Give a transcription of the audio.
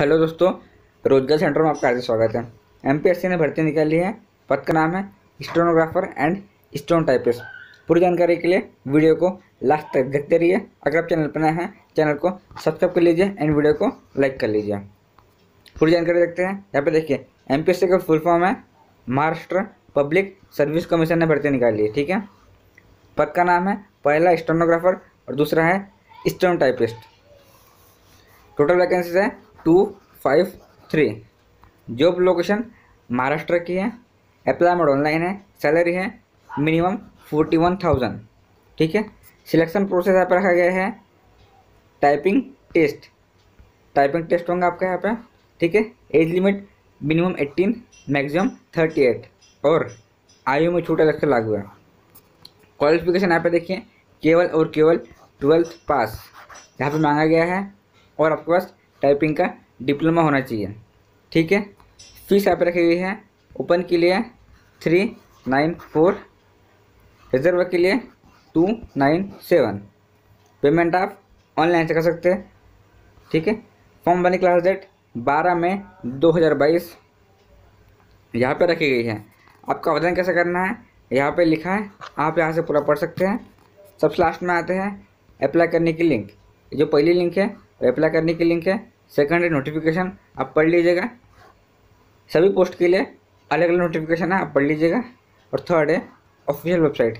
Hello दोस्तों, रोज़गार centre में आपका हार्दिक स्वागत है। एमपीएससी ने भर्ती निकाली है। पद का नाम है स्टोनोग्राफर एंड स्टोन टाइपिस्ट। पूरी जानकारी के लिए वीडियो को लास्ट तक देखते रहिए। अगर आप चैनल पर नए हैं, चैनल को सब्सक्राइब कर लीजिए एंड वीडियो को लाइक कर लीजिए। पूरी जानकारी देखते हैं। यहाँ पे देखिए एमपीएससी का फुल फॉर्म है महाराष्ट्र पब्लिक सर्विस कमीशन ने भर्ती निकाली है, ठीक है? पद का नाम है पहला स्टोनोग्राफर और दूसरा है स्टोन टाइपिस्ट। टोटल वैकेंसीज है two five three job location Maharashtra की है अप्लाई ऑनलाइन है सैलरी है मिनिमम फोर्टी वन थाउज़ेंड ठीक है? सिलेक्शन प्रोसेस यहाँ पर रखा गया है। टाइपिंग टेस्ट टाइपिंग टेस्ट होंगे आपका यहाँ पे। ठीक है? Age limit minimum eighteen maximum thirty eight और आयु में छूट से लागू है। क्वालिफिकेशन यहाँ पे देखिए, केवल और केवल ट्वेल्थ पास यहाँ पे मांगा गया है। और आपके पास टाइपिंग का डिप्लोमा होना चाहिए। ठीक है? फ़ीस यहाँ पे रखी हुई है। ओपन के लिए थ्री नाइन फोर रिज़र्व के लिए टू नाइन सेवन पेमेंट आप ऑनलाइन से कर सकते हैं। ठीक है? फॉर्म भरने क्लास डेट बारह मई दो हज़ार बाईस। यहाँ पर रखी गई है। आपका आवेदन कैसे करना है? यहाँ पे लिखा है। आप यहाँ से पूरा पढ़ सकते हैं। सबसे लास्ट में आते हैं। अप्लाई करने की लिंक जो पहली लिंक है अप्लाई करने की लिंक है। सेकंड है नोटिफिकेशन आप पढ़ लीजिएगा। सभी पोस्ट के लिए अलग अलग नोटिफिकेशन है, आप पढ़ लीजिएगा। और थर्ड है ऑफिशियल वेबसाइट